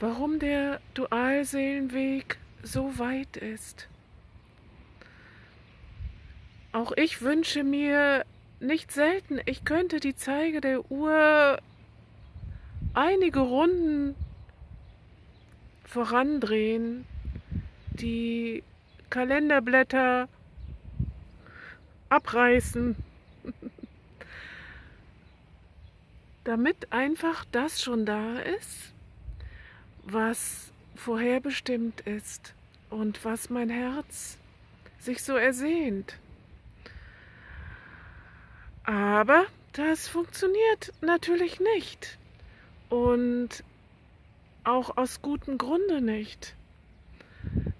warum der Dualseelenweg so weit ist. Auch ich wünsche mir nicht selten, ich könnte die Zeige der Uhr einige Runden vorandrehen, die Kalenderblätter abreißen, damit einfach das schon da ist, was vorherbestimmt ist und was mein Herz sich so ersehnt. Aber das funktioniert natürlich nicht. Und auch aus gutem Grunde nicht.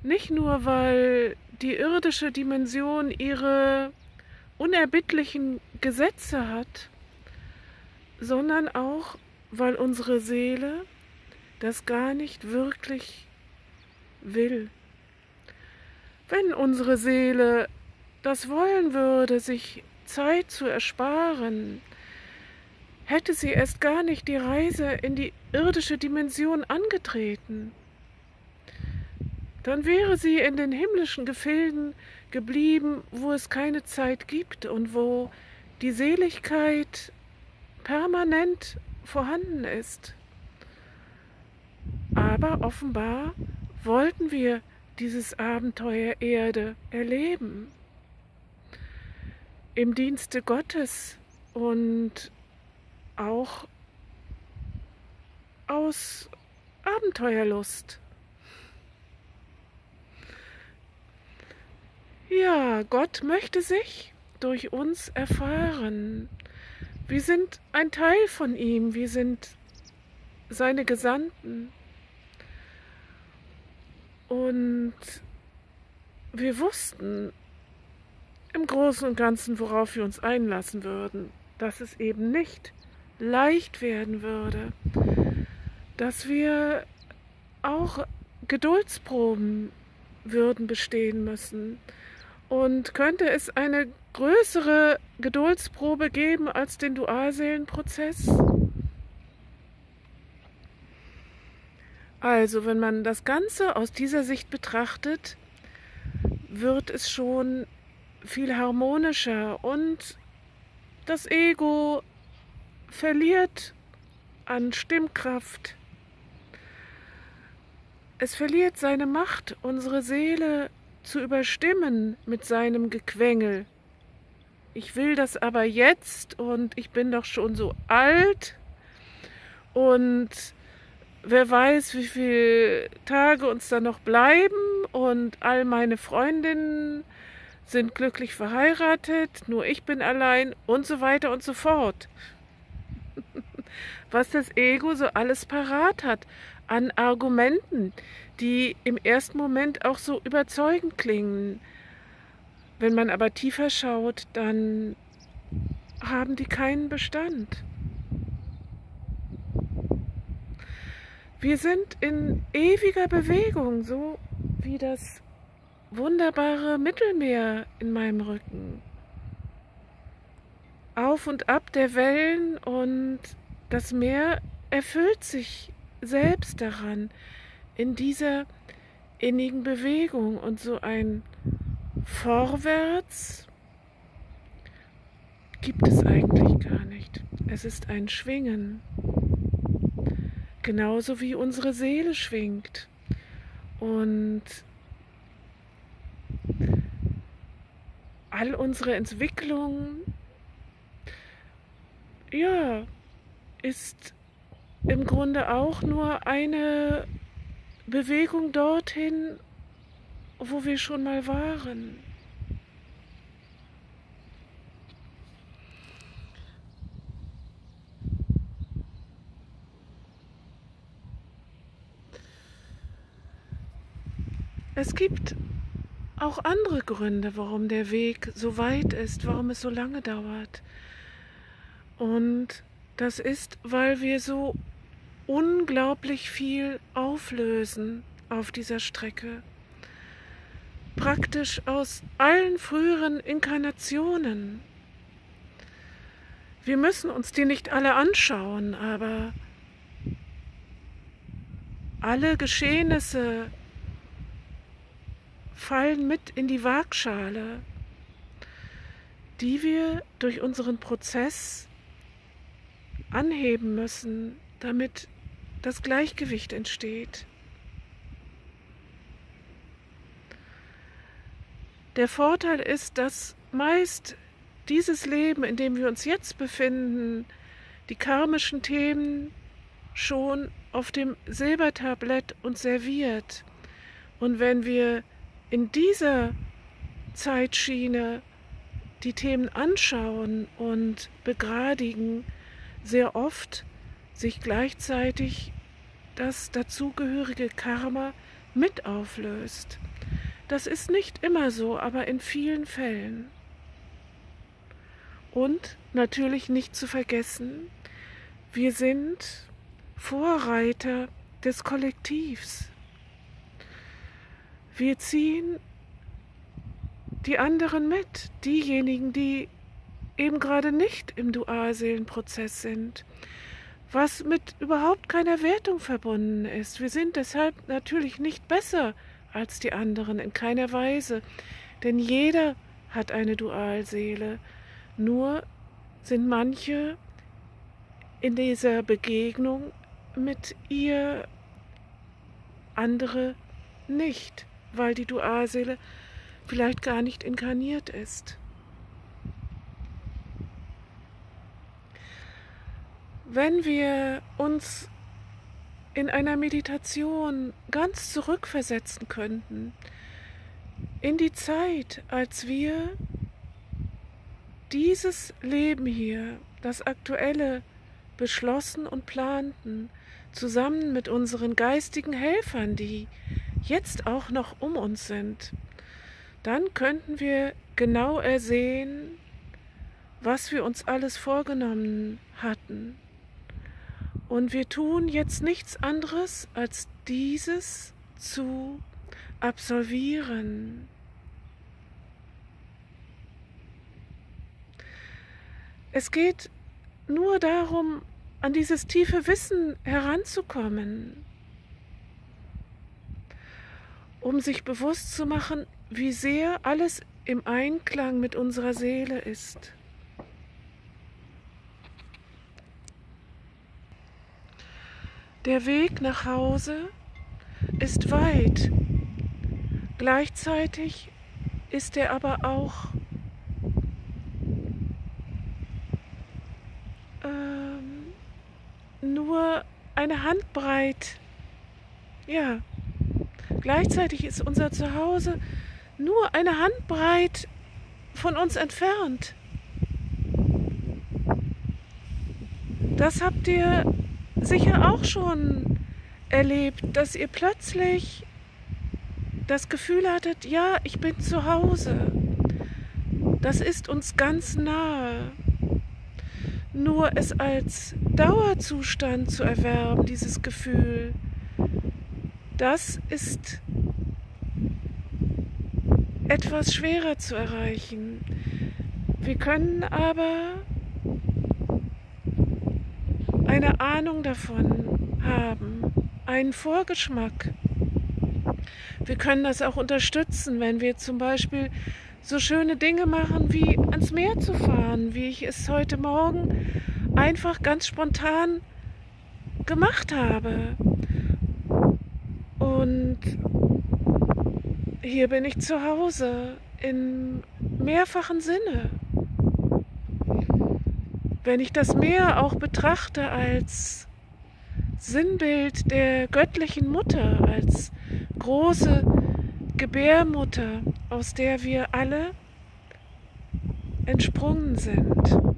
Nicht nur, weil die irdische Dimension ihre unerbittlichen Gesetze hat, sondern auch, weil unsere Seele das gar nicht wirklich will. Wenn unsere Seele das wollen würde, sich Zeit zu ersparen, hätte sie erst gar nicht die Reise in die irdische Dimension angetreten. Dann wäre sie in den himmlischen Gefilden geblieben, wo es keine Zeit gibt und wo die Seligkeit permanent vorhanden ist. Aber offenbar wollten wir dieses Abenteuer Erde erleben im Dienste Gottes und auch aus Abenteuerlust. Ja, Gott möchte sich durch uns erfahren. Wir sind ein Teil von ihm, wir sind seine Gesandten. Und wir wussten, im Großen und Ganzen, worauf wir uns einlassen würden, dass es eben nicht leicht werden würde, dass wir auch Geduldsproben würden bestehen müssen. Und könnte es eine größere Geduldsprobe geben als den Dualseelenprozess? Also, wenn man das Ganze aus dieser Sicht betrachtet, wird es schon viel harmonischer und das Ego verliert an Stimmkraft. Es verliert seine Macht, unsere Seele zu überstimmen mit seinem Gequengel. Ich will das aber jetzt und ich bin doch schon so alt und wer weiß, wie viele Tage uns da noch bleiben und all meine Freundinnen sind glücklich verheiratet, nur ich bin allein und so weiter und so fort. Was das Ego so alles parat hat an Argumenten, die im ersten Moment auch so überzeugend klingen. Wenn man aber tiefer schaut, dann haben die keinen Bestand. Wir sind in ewiger Bewegung, so wie das wunderbare Mittelmeer in meinem Rücken. Auf und ab der Wellen und das Meer erfüllt sich selbst daran, in dieser innigen Bewegung und so ein Vorwärts gibt es eigentlich gar nicht. Es ist ein Schwingen, genauso wie unsere Seele schwingt. Und all unsere Entwicklung, ja, ist im Grunde auch nur eine Bewegung dorthin, wo wir schon mal waren. Es gibt auch andere Gründe, warum der Weg so weit ist, warum es so lange dauert. Und das ist, weil wir so unglaublich viel auflösen auf dieser Strecke. Praktisch aus allen früheren Inkarnationen. Wir müssen uns die nicht alle anschauen, aber alle Geschehnisse fallen mit in die Waagschale, die wir durch unseren Prozess anheben müssen, damit das Gleichgewicht entsteht. Der Vorteil ist, dass meist dieses Leben, in dem wir uns jetzt befinden, die karmischen Themen schon auf dem Silbertablett uns serviert. Und wenn wir in dieser Zeitschiene die Themen anschauen und begradigen, sehr oft sich gleichzeitig das dazugehörige Karma mit auflöst. Das ist nicht immer so, aber in vielen Fällen. Und natürlich nicht zu vergessen, wir sind Vorreiter des Kollektivs. Wir ziehen die anderen mit, diejenigen, die eben gerade nicht im Dualseelenprozess sind, was mit überhaupt keiner Wertung verbunden ist. Wir sind deshalb natürlich nicht besser als die anderen, in keiner Weise, denn jeder hat eine Dualseele, nur sind manche in dieser Begegnung mit ihr, andere nicht, weil die Dualseele vielleicht gar nicht inkarniert ist. Wenn wir uns in einer Meditation ganz zurückversetzen könnten, in die Zeit, als wir dieses Leben hier, das aktuelle, beschlossen und planten, zusammen mit unseren geistigen Helfern, die jetzt auch noch um uns sind, dann könnten wir genau ersehen, was wir uns alles vorgenommen hatten und wir tun jetzt nichts anderes, als dieses zu absolvieren. Es geht nur darum, an dieses tiefe Wissen heranzukommen, um sich bewusst zu machen, wie sehr alles im Einklang mit unserer Seele ist. Der Weg nach Hause ist weit. Gleichzeitig ist er aber auch ähm, nur eine Handbreit. Ja, gleichzeitig ist unser Zuhause nur eine Handbreit von uns entfernt. Das habt ihr sicher auch schon erlebt, dass ihr plötzlich das Gefühl hattet, ja, ich bin zu Hause. Das ist uns ganz nahe. Nur es als Dauerzustand zu erwerben, dieses Gefühl, das ist etwas schwerer zu erreichen. Wir können aber eine Ahnung davon haben, einen Vorgeschmack. Wir können das auch unterstützen, wenn wir zum Beispiel so schöne Dinge machen, wie ans Meer zu fahren, wie ich es heute Morgen einfach ganz spontan gemacht habe. Und hier bin ich zu Hause im mehrfachen Sinne wenn ich das Meer auch betrachte als Sinnbild der göttlichen Mutter, als große Gebärmutter, aus der wir alle entsprungen sind.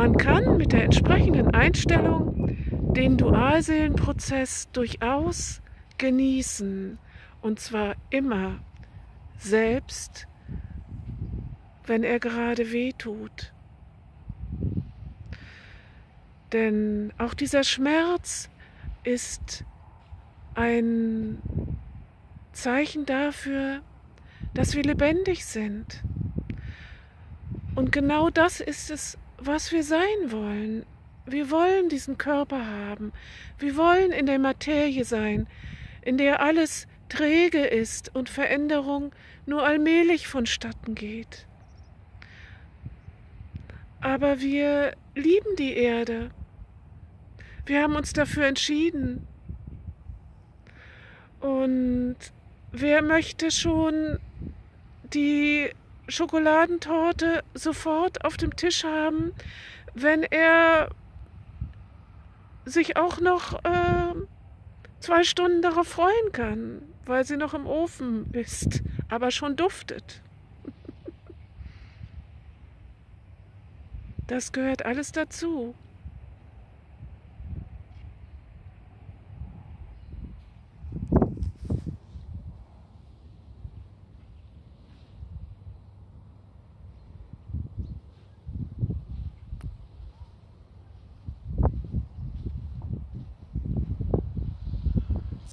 Man kann mit der entsprechenden Einstellung den Dualseelenprozess durchaus genießen. Und zwar immer, selbst wenn er gerade weh tut. Denn auch dieser Schmerz ist ein Zeichen dafür, dass wir lebendig sind. Und genau das ist es, was wir sein wollen. Wir wollen diesen Körper haben. Wir wollen in der Materie sein, in der alles träge ist und Veränderung nur allmählich vonstatten geht. Aber wir lieben die Erde. Wir haben uns dafür entschieden. Und wer möchte schon die Schokoladentorte sofort auf dem Tisch haben, wenn er sich auch noch äh, zwei Stunden darauf freuen kann, weil sie noch im Ofen ist, aber schon duftet. Das gehört alles dazu.